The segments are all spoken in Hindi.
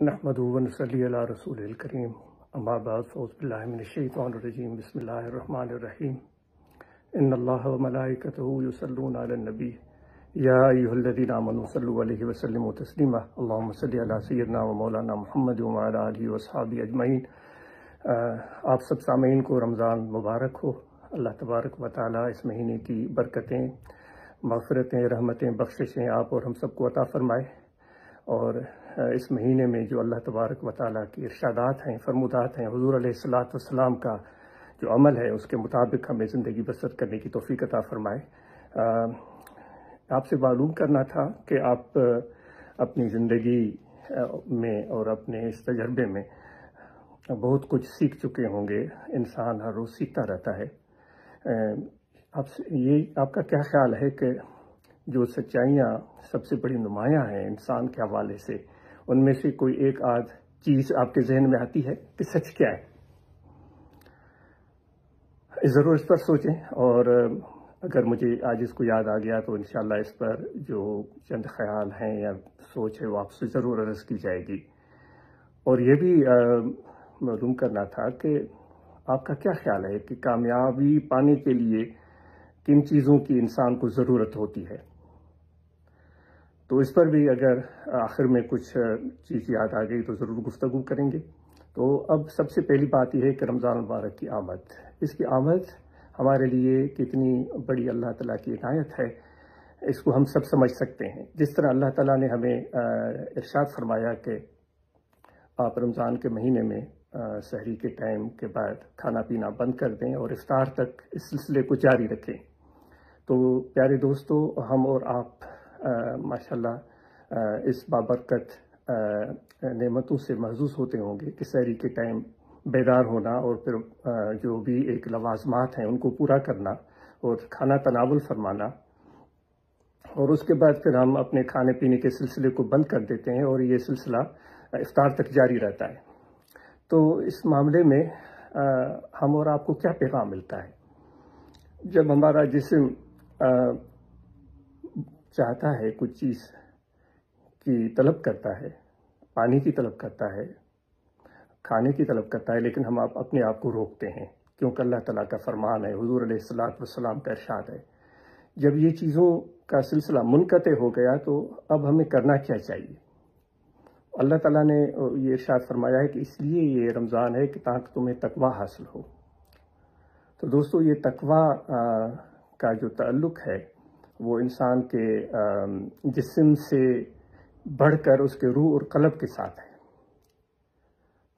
नहमदूनसली रसूल करीम अम्माबाद फ़ौज़बिल्लाशैतरजीम बसमीम इन मलाइकतूसलून नबी यादीन मनसल्लु वसलम तस्लीमा सैदना व मौलाना महमद वसाबी अजमैन आप सब सामीन को रमज़ान मुबारक हो अल्लाह तबारक व ताली इस महीने की बरकतें मफ़रतें रहमतें बख्शिशें आप और हम सबको अता फ़रमाए और इस महीने में जो अल्लाह तबारक व ताली की इर्शादात हैं, फरमुदात हैं, हजूर सलाम का जो अमल है, उसके मुताबिक हमें ज़िंदगी बसर करने की तोफ़ी अता फ़रमाए। आपसे मालूम करना था कि आप अपनी ज़िंदगी में और अपने इस तजर्बे में बहुत कुछ सीख चुके होंगे। इंसान हर रोज़ सीखता रहता है। आप ये, आपका क्या ख्याल है कि जो सच्चाइयाँ सबसे बड़ी नुमायाँ हैं इंसान के हवाले से उनमें से कोई एक आध चीज़ आपके जहन में आती है कि सच क्या है? ज़रूर इस पर सोचें और अगर मुझे आज इसको याद आ गया तो इन इस पर जो चंद ख्याल हैं या सोच है वो आपसे ज़रूर अर्ज़ की जाएगी। और ये भी मालूम करना था कि आपका क्या ख्याल है कि कामयाबी पाने के लिए किन चीज़ों की इंसान को ज़रूरत होती है? तो इस पर भी अगर आखिर में कुछ चीज़ याद आ गई तो ज़रूर गुफ्तु करेंगे। तो अब सबसे पहली बात यह है कि रमज़ान मुबारक की आमद। इसकी आमद हमारे लिए कितनी बड़ी अल्लाह ताला की इनायत है, इसको हम सब समझ सकते हैं। जिस तरह अल्लाह ताला ने हमें इरशाद फरमाया कि आप रमज़ान के महीने में शहरी के टाइम के बाद खाना पीना बंद कर दें और इफ्तार तक इस सिलसिले को जारी रखें। तो प्यारे दोस्तों, हम और आप माशाल्लाह इस बाबरकत नेमतों से महजूस होते होंगे कि सहरी के टाइम बेदार होना और फिर जो भी एक लवाजमात हैं उनको पूरा करना और खाना तनावल फरमाना। और उसके बाद फिर हम अपने खाने पीने के सिलसिले को बंद कर देते हैं और ये सिलसिला इफ्तार तक जारी रहता है। तो इस मामले में हम और आपको क्या पैगाम मिलता है? जब हमारा जिसम चाहता है, कुछ चीज़ की तलब करता है, पानी की तलब करता है, खाने की तलब करता है, लेकिन हम आप, अपने आप को रोकते हैं, क्योंकि अल्लाह तला का फरमान है, हजूर सलाम का इरशाद है। जब ये चीज़ों का सिलसिला मुनक़ हो गया तो अब हमें करना क्या चाहिए? अल्लाह ताला ने ये इरशाद फरमाया है कि इसलिए ये रमज़ान है कि ताकि तुम्हें तकवा हासिल हो। तो दोस्तों, ये तकवा का जो ताल्लुक है वो इंसान के जिस्म से बढ़कर उसके रूह और कलब के साथ है।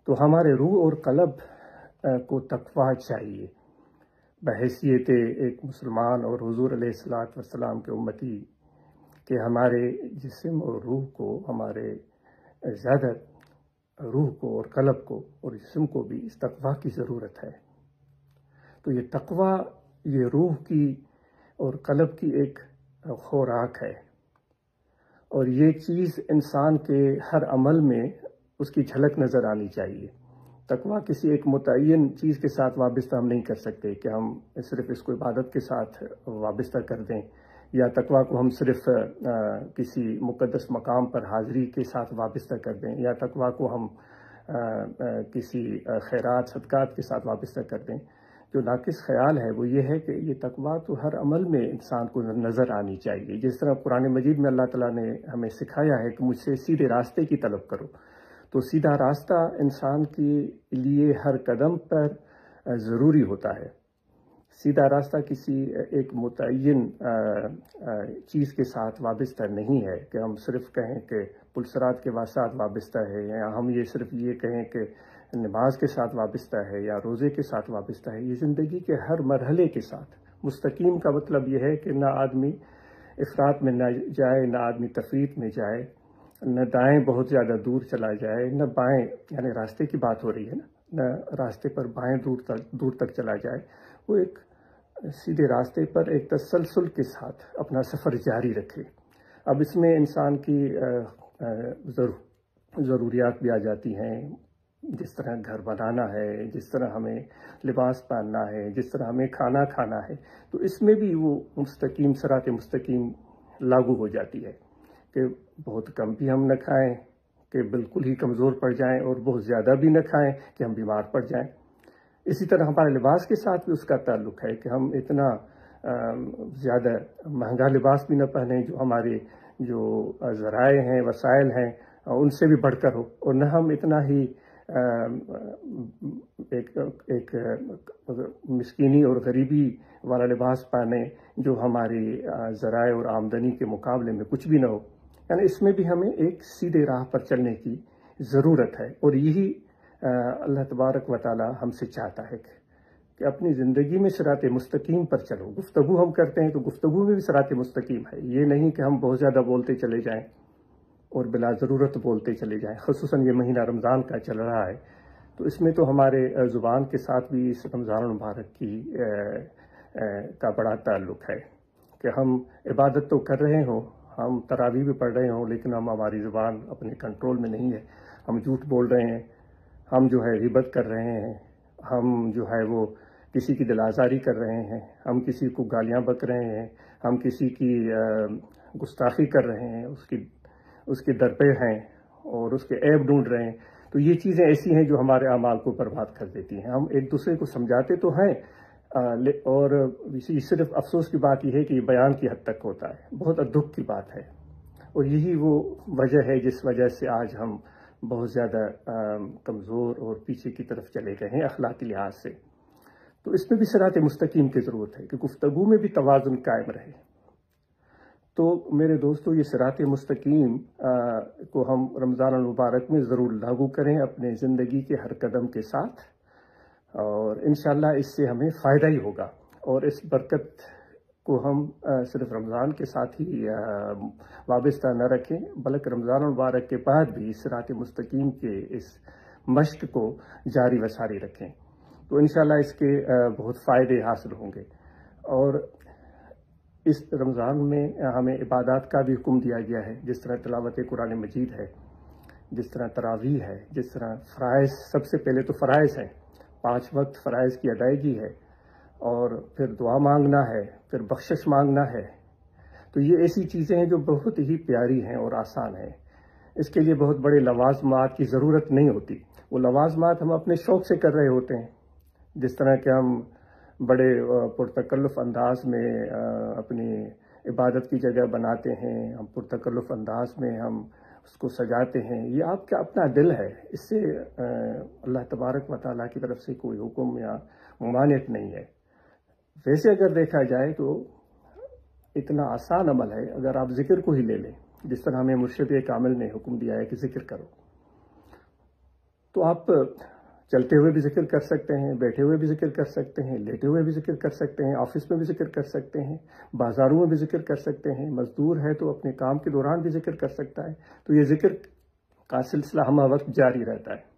तो हमारे रूह और कलब को तकवा चाहिए। बहसीत एक मुसलमान और हजूर सलाम के उम्मती के हमारे जिस्म और रूह को, हमारे ज़्यादा रूह को और कलब को और जिस्म को भी इस तकवा की ज़रूरत है। तो ये तकवा, ये रूह की और कलब की एक खुराक है। और ये चीज़ इंसान के हर अमल में उसकी झलक नज़र आनी चाहिए। तकवा किसी एक मुतन चीज़ के साथ वाबस्ता हम नहीं कर सकते कि हम सिर्फ़ इसको इबादत के साथ वाबस्ता कर दें या तकवा को हम सिर्फ़ किसी मुकदस मकाम पर हाज़िरी के साथ वाबस्ता कर दें या तकवा को हम आ, आ, किसी खैरात सदक़ात के साथ वाबस्ता कर दें। जो नाकिस ख्याल है, वो ये है कि ये तकवा तो हर अमल में इंसान को नज़र आनी चाहिए। जिस तरह पुराने मजीद में अल्लाह ताला ने हमें सिखाया है कि मुझसे सीधे रास्ते की तलब करो तो सीधा रास्ता इंसान के लिए हर कदम पर ज़रूरी होता है। सीधा रास्ता किसी एक मुतन चीज़ के साथ वाबस्ता नहीं है कि हम सिर्फ़ कहें कि पुलसरात के वासात वाबस्ता है, या हम ये सिर्फ़ ये कहें कि नमाज़ के साथ वाबस्ता है या रोज़े के साथ वाबस्ता है, ये ज़िंदगी के हर मरहले के साथ। मुस्तकीम का मतलब यह है कि ना आदमी इफरात में न जाए, ना आदमी तफरीत में जाए, न दाएँ बहुत ज़्यादा दूर चला जाए, न बाएँ, यानी रास्ते की बात हो रही है ना, न रास्ते पर बाएँ दूर तक दूर तक चला जाए, वो एक सीधे रास्ते पर एक तसलसल के साथ अपना सफ़र जारी रखे। अब इसमें इंसान की ज़रूरियात भी आ जाती हैं जिस तरह घर बनाना है, जिस तरह हमें लिबास पहनना है, जिस तरह हमें खाना खाना है तो इसमें भी वो मुस्तकीम, सरात मुस्तकीम लागू हो जाती है कि बहुत कम भी हम न खाएँ, कि बिल्कुल ही कमज़ोर पड़ जाएँ और बहुत ज़्यादा भी न खाएँ कि हम बीमार पड़ जाएँ। इसी तरह हमारे लिबास के साथ भी उसका ताल्लुक है कि हम इतना ज़्यादा महँगा लिबास भी न पहने जो हमारे जो ज़राए हैं वसाइल हैं, उनसे भी बढ़कर हो और न हम इतना ही एक एक मिसकीनी और गरीबी वाला लिबास पहने जो हमारी ज़राए और आमदनी के मुकाबले में कुछ भी ना हो। यानी इसमें भी हमें एक सीधे राह पर चलने की ज़रूरत है और यही अल्लाह तबारक व हमसे चाहता है कि अपनी ज़िंदगी में सरात मुस्तकीम पर चलो। गुफ्तगु हम करते हैं तो गुफ्तगु में भी सरात मुस्तकीम है। ये नहीं कि हम बहुत ज़्यादा बोलते चले जाएँ। और बिला ज़रूरत बोलते चले जाएँ खसूस ये महीना रमज़ान का चल रहा है। तो इसमें तो हमारे ज़ुबान के साथ भी इस रमज़ान मुबारक की आ, आ, का बड़ा ताल्लुक है कि हम इबादत तो कर रहे हों हम तरावी भी पढ़ रहे हों लेकिन हम हमारी ज़ुबान अपने कंट्रोल में नहीं है। हम झूठ बोल रहे हैं हम जो है रिबत कर रहे हैं हम जो है वो किसी की दिलाजारी कर रहे हैं हम किसी को गालियाँ बक रहे हैं हम किसी की गुस्ताखी कर रहे हैं उसकी उसके दर पे हैं और उसके ऐब ढूंढ रहे हैं। तो ये चीज़ें ऐसी हैं जो हमारे अमाल को बर्बाद कर देती हैं। हम एक दूसरे को समझाते तो हैं और सिर्फ़ अफसोस की बात यह है कि बयान की हद तक होता है। बहुत दुख की बात है। और यही वो वजह है जिस वजह से आज हम बहुत ज़्यादा कमज़ोर और पीछे की तरफ़ चले गए हैं अखलाकी लिहाज से। तो इसमें भी सरात मुस्तकीम की ज़रूरत है कि गुफ्तगु में भी तोज़ुन कायम रहे। तो मेरे दोस्तों, ये सरात मुस्तकीम को हम रमज़ान मुबारक में ज़रूर लागू करें अपने ज़िंदगी के हर कदम के साथ। और इन इससे हमें फ़ायदा ही होगा। और इस बरकत को हम सिर्फ़ रमज़ान के साथ ही वाबस्ता न रखें, बल्कि रमज़ान मुबारक के बाद भी इस रात मुस्तकीम के इस मश्क को जारी वसारी रखें। तो इन इसके बहुत फ़ायदे हासिल होंगे। और इस रमज़ान में हमें इबादत का भी हुक्म दिया गया है। जिस तरह तलावत कुरान मजीद है, जिस तरह तरावी है, जिस तरह फ़राइज़, सबसे पहले तो फ़राइज़ हैं। पाँच वक्त फ़राइज़ की अदायगी है और फिर दुआ मांगना है, फिर बख्शिश मांगना है। तो ये ऐसी चीज़ें हैं जो बहुत ही प्यारी हैं और आसान हैं। इसके लिए बहुत बड़े लवाजमात की ज़रूरत नहीं होती। वो लवाजमात हम अपने शौक से कर रहे होते हैं। जिस तरह के हम बड़े पुरतकल्लुफ़ अंदाज में अपनी इबादत की जगह बनाते हैं, हम पुरतकल्लुफ़ अंदाज में हम उसको सजाते हैं। ये आपका अपना दिल है। इससे अल्लाह तबारक व की तरफ़ से कोई हुक्म या ममानियत नहीं है। वैसे अगर देखा जाए तो इतना आसान अमल है, अगर आप ज़िक्र को ही ले लें, जिस तरह हमें मुर्शद कामिल ने हुक्म दिया है कि ज़िक्र करो। तो आप चलते हुए भी ज़िक्र कर सकते हैं, बैठे हुए भी ज़िक्र कर सकते हैं, लेटे हुए भी ज़िक्र कर सकते हैं, ऑफ़िस में भी ज़िक्र कर सकते हैं, बाजारों में भी ज़िक्र कर सकते हैं, मजदूर है तो अपने काम के दौरान भी ज़िक्र कर सकता है। तो ये ज़िक्र का सिलसिला हम वक्त जारी रहता है।